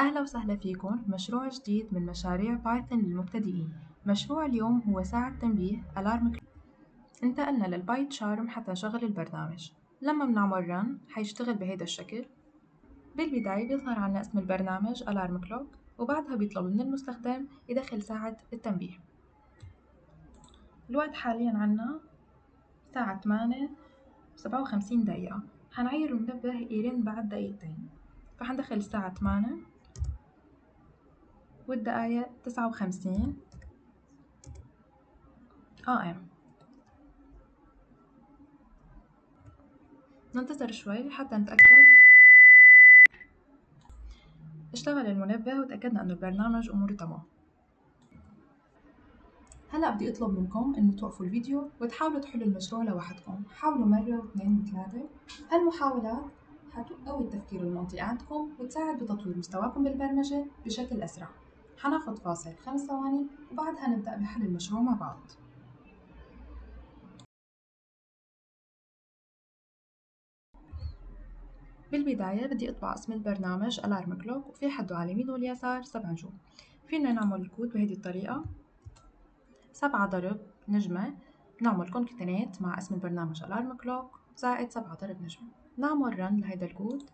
أهلا وسهلا فيكم في مشروع جديد من مشاريع بايثون للمبتدئين. مشروع اليوم هو ساعة تنبيه alarm انتقلنا لل PyCharm حتى نشغل البرنامج. لما بنعمل run حيشتغل بهيدا الشكل. بالبداية بيظهر عنا اسم البرنامج alarm clock وبعدها بيطلب من المستخدم يدخل ساعة التنبيه. الوقت حاليا عنا الساعة 8 وسبعة وخمسين دقيقة. حنعير المنبه يرن بعد دقيقتين. فحندخل الساعة 8 والدقايق تسعة وخمسين. AM ننتظر شوي حتى نتأكد. اشتغل المنبه وتأكدنا إنه البرنامج أموره تمام. هلا بدي أطلب منكم إنه توقفوا الفيديو وتحاولوا تحلوا المشروع لوحدكم. حاولوا مرة واثنين وثلاثة. هالمحاولات حتقوي التفكير المنطقي عندكم وتساعد بتطوير مستواكم بالبرمجة بشكل أسرع. حناخد فاصل خمس ثواني وبعدها نبدأ بحل المشروع مع بعض. بالبداية بدي أطبع اسم البرنامج ألارم كلوك وفي حده على اليمين واليسار سبع نجوم فينا نعمل الكود بهذه الطريقة. سبعة ضرب نجمة نعمل concatenate مع اسم البرنامج alarm clock زائد سبعة ضرب نجمة. نعمل run لهيدا الكود.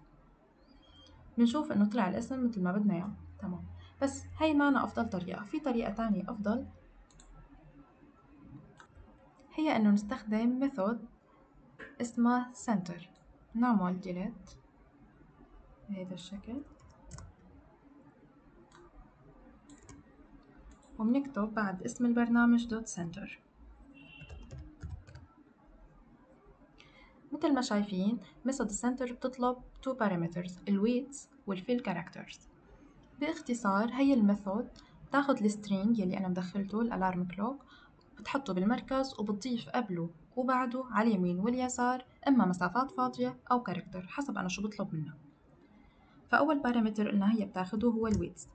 بنشوف إنه طلع الاسم مثل ما بدنا إياه. تمام. بس هي معنا أفضل طريقة. في طريقة تانية أفضل. هي إنه نستخدم method اسمها center. نعمل delete بهذا الشكل. وبنكتب بعد اسم البرنامج dot center مثل ما شايفين method ال center بتطلب two parameters ال width وال fill characters باختصار هي ال method بتاخد ال string يلي أنا مدخلته ال alarm clock بتحطه بالمركز وبتضيف قبله وبعده على اليمين واليسار إما مسافات فاضية أو character حسب أنا شو بطلب منها فأول parameter إنها هي بتاخده هو الويتس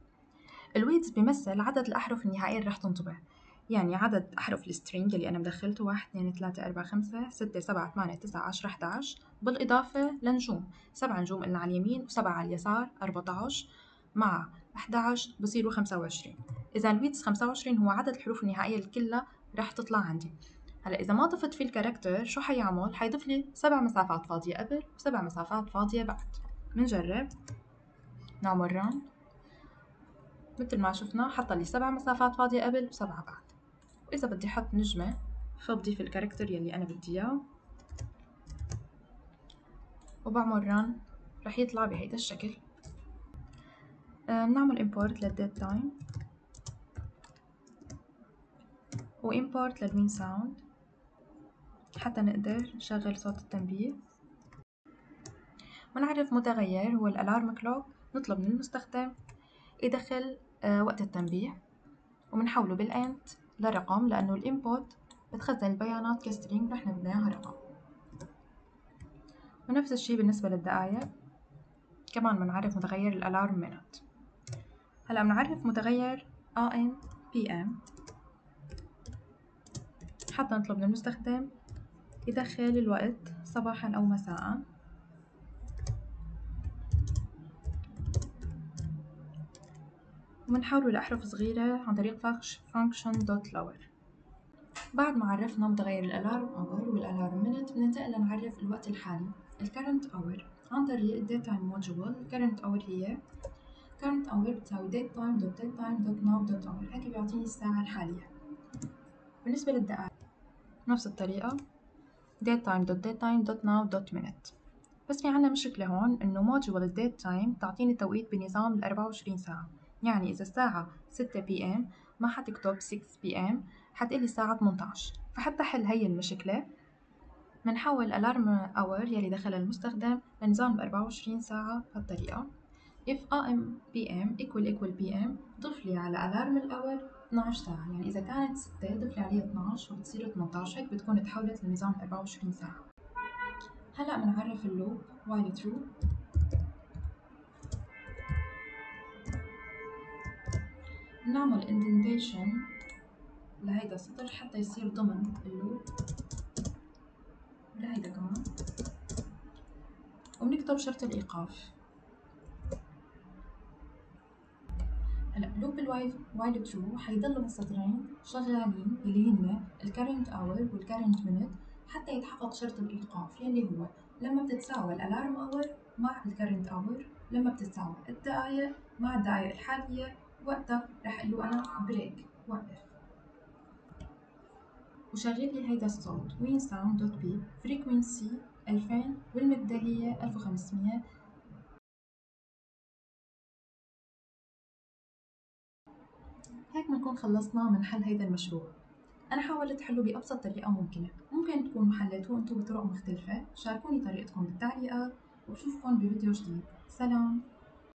الويتس بيمثل عدد الأحرف النهائية اللي رح تنطبع. يعني عدد أحرف ال string اللي أنا مدخلته واحد اثنين ثلاثة أربعة خمسة ستة سبعة ثمانية تسعة عشرة أحداش بالإضافة لنجوم. سبع نجوم قلنا على اليمين وسبعة على اليسار أربعتاش مع أحداش بصيروا خمسة وعشرين. إذا ال width خمسة وعشرين هو عدد الحروف النهائية كلها رح تطلع عندي. هلأ إذا ما ضفت fill character شو حيعمل؟ حيضيف لي سبع مسافات فاضية قبل وسبع مسافات فاضية بعد. بنجرب نعمل run مثل ما شفنا حط لي سبع مسافات فاضية قبل وسبعة بعد. وإذا بدي أحط نجمة فبضيف ال character يلي أنا بدي إياه. وبعمل run رح يطلع بهيدا الشكل. بنعمل import لل datetime و import لل winsound حتى نقدر نشغل صوت التنبيه. ونعرف متغير هو ال alarm clock نطلب من المستخدم. يدخل آه، وقت التنبيه. وبنحوله بال int لرقم لأنه ال input بتخزن البيانات ك string رح نبنيها رقم. ونفس الشي بالنسبة للدقايق. كمان بنعرف متغير ال alarm minute هلا بنعرف متغير AM PM. حتى نطلب من المستخدم يدخل الوقت صباحا أو مساء. وبنحوله لأحرف صغيرة عن طريق function dot lower بعد ما عرفنا متغير الألارم hour والألارم minute بننتقل لنعرف الوقت الحالي ال current hour. عن طريق daytime module current hour هي current hour بتساوي datetime dot datetime dot now dot hour هيك بيعطيني الساعة الحالية؟ بالنسبة للدقائق. نفس الطريقة. datetime dot datetime dot now dot minute. بس في عنا مشكلة هون إنه module ال datetime تعطيني توقيت بنظام ال 24 ساعة. يعني إذا الساعة 6 PM ما حتكتب 6 PM حتقلي الساعة 18 فحتى حل هي المشكلة بنحول ال alarm hour يلي دخل المستخدم لنظام 24 ساعة بهالطريقة. If am pm equal equal pm ضف لي على ال alarm hour 12 ساعة. يعني إذا كانت 6 ضف لي عليها 12 وبتصير 18 هيك بتكون تحولت لنظام 24 ساعة. هلا بنعرف ال loop. While true. نعمل indentation لهيدا السطر حتى يصير ضمن ال loop. لهيدا كمان. وبنكتب شرط الإيقاف. هلا loop ال while while true حيضلوا هالسطرين شغالين اللي هن ال current hour وال current minute حتى يتحقق شرط الإيقاف يلي هو لما بتتساوى ال alarm hour مع ال current hour لما بتتساوى الدقائق مع الدقائق الحالية وقتها رح أقول أنا break وقف وشغل لي هيدا الصوت winsound dot Beep frequency 2000 والمدة هي 1500 هيك بنكون خلصنا من حل هيدا المشروع؟ أنا حاولت حله بأبسط طريقة ممكنة. ممكن تكونوا حليتوه أنتو بطرق مختلفة. شاركوني طريقتكم بالتعليقات وبشوفكم بفيديو جديد. سلام!